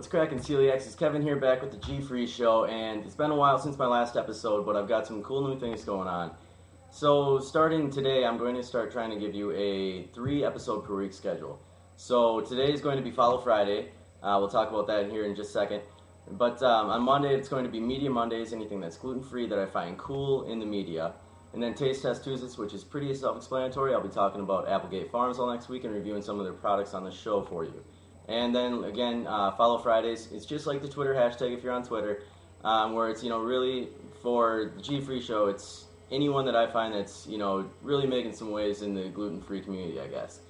What's cracking, Celiacs? It's Kevin here back with the G Free Show, and it's been a while since my last episode, but I've got some cool new things going on. So, starting today, I'm going to start trying to give you a three episode per week schedule. So, today is going to be Follow Friday. Uh, we'll talk about that here in just a second. But um, on Monday, it's going to be Media Mondays, anything that's gluten free that I find cool in the media. And then Taste Test Tuesdays, which is pretty self explanatory. I'll be talking about Applegate Farms all next week and reviewing some of their products on the show for you. And then again, uh, follow Fridays. It's just like the Twitter hashtag if you're on Twitter, um, where it's you know really for the G Free Show. It's anyone that I find that's you know really making some waves in the gluten free community, I guess.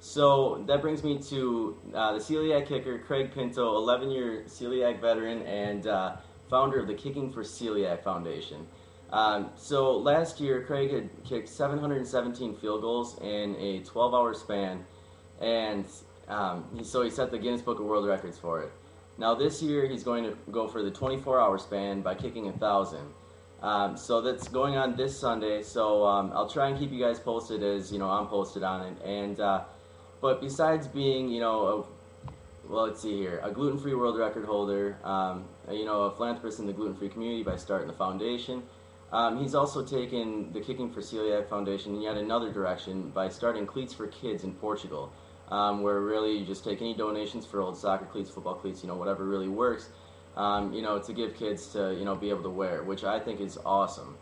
So that brings me to uh, the celiac kicker, Craig Pinto, 11 year celiac veteran and uh, founder of the Kicking for Celiac Foundation. Um, so last year, Craig had kicked 717 field goals in a 12 hour span, and um, he, so he set the Guinness Book of World Records for it. Now this year he's going to go for the 24-hour span by kicking a thousand. Um, so that's going on this Sunday. So um, I'll try and keep you guys posted as you know I'm posted on it. And uh, but besides being you know a, well let's see here a gluten-free world record holder, um, you know a philanthropist in the gluten-free community by starting the foundation. Um, he's also taken the Kicking for Celiac Foundation in yet another direction by starting Cleats for Kids in Portugal um, where really you just take any donations for old soccer cleats, football cleats, you know, whatever really works, um, you know, to give kids to, you know, be able to wear, which I think is awesome.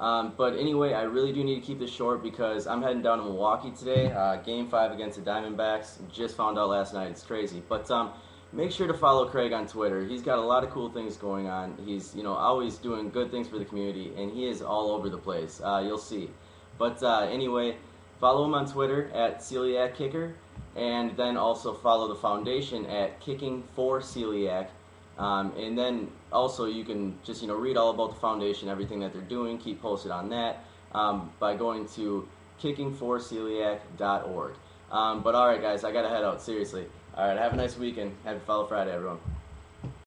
Um, but anyway, I really do need to keep this short because I'm heading down to Milwaukee today. Uh, game five against the Diamondbacks. Just found out last night. It's crazy. But um, make sure to follow Craig on Twitter. He's got a lot of cool things going on. He's you know always doing good things for the community, and he is all over the place. Uh, you'll see. But uh, anyway, follow him on Twitter at Celiac Kicker and then also follow the foundation at Kicking for Celiac. Um, and then also you can just you know read all about the foundation, everything that they're doing. Keep posted on that um, by going to kickingforceliac.org. Um, but all right, guys, I gotta head out seriously. All right, have a nice weekend. Happy Follow Friday, everyone.